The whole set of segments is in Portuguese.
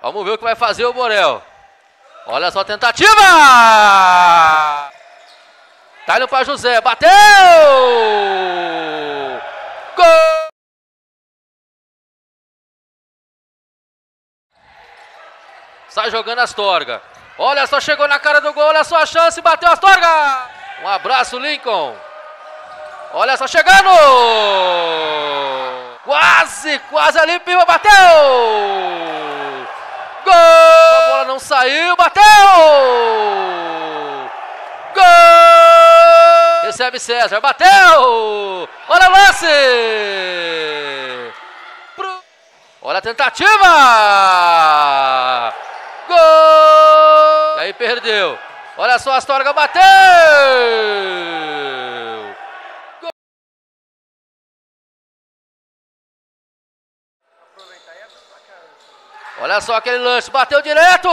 Vamos ver o que vai fazer o Borel. Olha só a tentativa! Tá indo para José, bateu! Gol! Sai jogando Astorga. Olha só, chegou na cara do gol, olha só a chance, bateu Astorga! Um abraço, Lincoln. Olha só, chegando! Quase, quase ali, Pima, bateu! Saiu, bateu! Gol! Recebe César, bateu! Olha o lance! Pro... Olha a tentativa! Gol! E aí perdeu. Olha só, a Astorga bateu! Olha só aquele lance, bateu direto!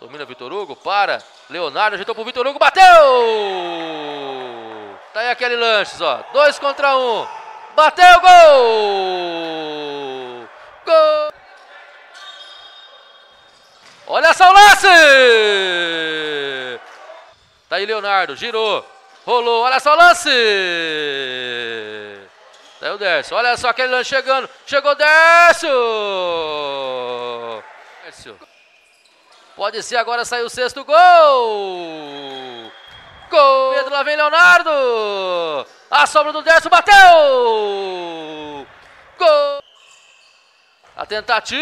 Domina Vitor Hugo, para. Leonardo ajeitou pro Vitor Hugo, bateu! Tá aí aquele lance, ó. Dois contra um. Bateu, gol! Gol! Olha só o lance! Tá aí Leonardo, girou, rolou, olha só o lance! Daí o Décio. Olha só aquele lance chegando. Chegou Décio! Décio. Pode ser agora sair o sexto gol! Gol! Pedro, lá vem Leonardo! A sobra do Décio bateu! Gol! A tentativa!